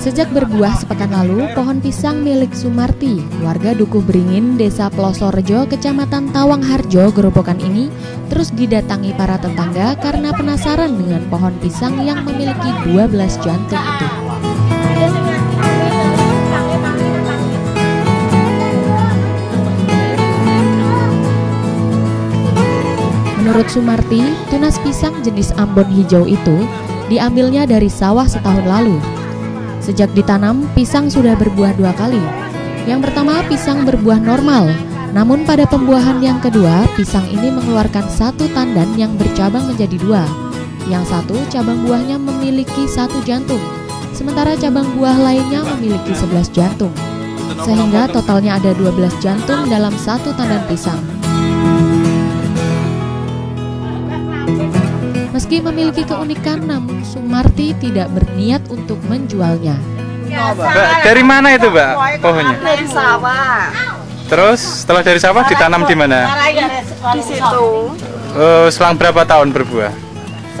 Sejak berbuah sepekan lalu, pohon pisang milik Sumarti, warga Dukuh Beringin, Desa Pelosorejo, Kecamatan Tawang Harjo, Gerobokan ini terus didatangi para tetangga karena penasaran dengan pohon pisang yang memiliki 12 jantung itu. Menurut Sumarti, tunas pisang jenis Ambon hijau itu diambilnya dari sawah setahun lalu. Sejak ditanam, pisang sudah berbuah dua kali. Yang pertama, pisang berbuah normal. Namun pada pembuahan yang kedua, pisang ini mengeluarkan satu tandan yang bercabang menjadi dua. Yang satu, cabang buahnya memiliki satu jantung. Sementara cabang buah lainnya memiliki 11 jantung. Sehingga totalnya ada 12 jantung dalam satu tandan pisang. Meski memiliki keunikan, namun Sumarti tidak berniat untuk menjualnya. Mbak, dari mana itu, Mbak, pohonnya? Dari sawah. Terus setelah dari sawah ditanam di mana? Di situ Oh, selang berapa tahun berbuah?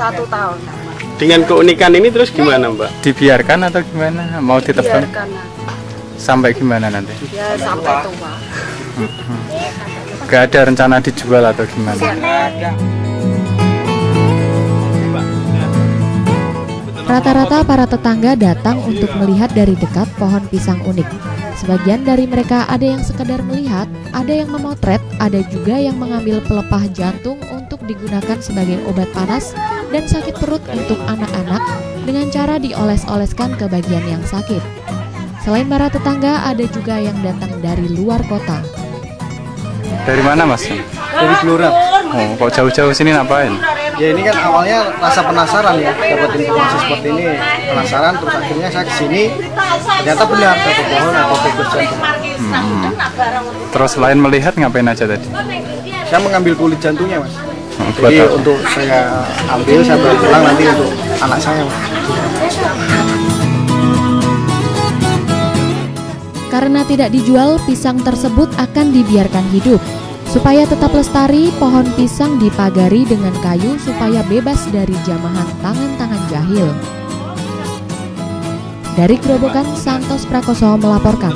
satu tahun. Dengan keunikan ini terus gimana Mbak? Dibiarkan atau gimana? Mau ditebang sampai gimana nanti? ya sampai tua. Gak ada rencana dijual atau gimana? Rata-rata para tetangga datang untuk melihat dari dekat pohon pisang unik. Sebagian dari mereka ada yang sekedar melihat, ada yang memotret, ada juga yang mengambil pelepah jantung untuk digunakan sebagai obat panas dan sakit perut untuk anak-anak dengan cara dioles-oleskan ke bagian yang sakit. Selain para tetangga, ada juga yang datang dari luar kota. Dari mana, Mas? Dari Blora. Oh, kok jauh-jauh sini ngapain? Ya ini kan awalnya rasa penasaran ya dapat informasi seperti ini penasaran terus akhirnya saya ke sini ternyata benar dapat pohon atau tikus jantung. Terus selain melihat ngapain aja tadi? Saya mengambil kulit jantungnya mas. Oh, Jadi apa? untuk saya ambil saya bawa pulang nanti untuk anak saya mas. Karena tidak dijual, pisang tersebut akan dibiarkan hidup. Supaya tetap lestari, pohon pisang dipagari dengan kayu supaya bebas dari jamahan tangan-tangan jahil. Dari Gerobokan, Santos Prakoso melaporkan.